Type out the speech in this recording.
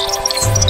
Música